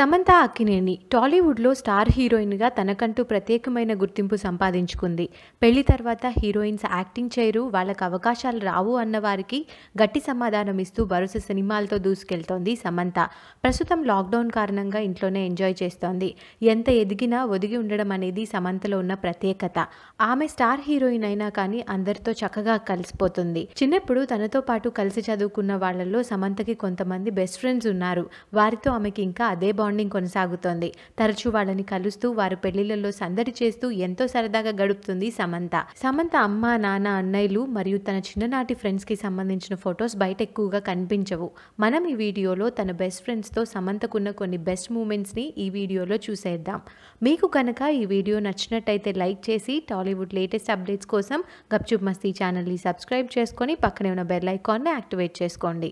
సమంత అక్కినేని టాలీవుడ్లో స్టార్ హీరోయిన్గా తనకంటూ ప్రత్యేకమైన గుర్తింపు సంపాదించుకుంది. పెళ్ళి తర్వాత హీరోయిన్స్ యాక్టింగ్ చేయరు వాళ్ళకు అవకాశాలు రావు అన్న వారికి గట్టి సమాధానం ఇస్తూ వరుస సినిమాలతో దూసుకెళ్తోంది సమంత. ప్రస్తుతం లాక్డౌన్ కారణంగా ఇంట్లోనే ఎంజాయ్ చేస్తోంది. ఎంత ఎదిగినా ఒదిగి ఉండడం అనేది సమంతలో ఉన్న ప్రత్యేకత. ఆమె స్టార్ హీరోయిన్ అయినా కానీ అందరితో చక్కగా కలిసిపోతుంది. చిన్నప్పుడు తనతో పాటు కలిసి చదువుకున్న వాళ్ళల్లో సమంతకి కొంతమంది బెస్ట్ ఫ్రెండ్స్ ఉన్నారు. వారితో ఆమెకి ఇంకా అదే బాండింగ్ కొనసాగుతోంది. తరచూ వాళ్ళని కలుస్తూ వారు పెళ్ళిళ్ళలో సందడి చేస్తూ ఎంతో సరదాగా గడుపుతుంది సమంత. సమంత అమ్మ నాన్న అన్నయ్యలు మరియు తన చిన్ననాటి ఫ్రెండ్స్కి సంబంధించిన ఫొటోస్ బయట ఎక్కువగా కనిపించవు. మనం ఈ వీడియోలో తన బెస్ట్ ఫ్రెండ్స్తో సమంతకున్న కొన్ని బెస్ట్ మూమెంట్స్ని ఈ వీడియోలో చూసేద్దాం. మీకు కనుక ఈ వీడియో నచ్చినట్టయితే లైక్ చేసి టాలీవుడ్ లేటెస్ట్ అప్డేట్స్ కోసం గప్చుప్ మస్తీ ఛానల్ని సబ్స్క్రైబ్ చేసుకొని పక్కనే ఉన్న బెల్ ఐకాన్ని యాక్టివేట్ చేసుకోండి.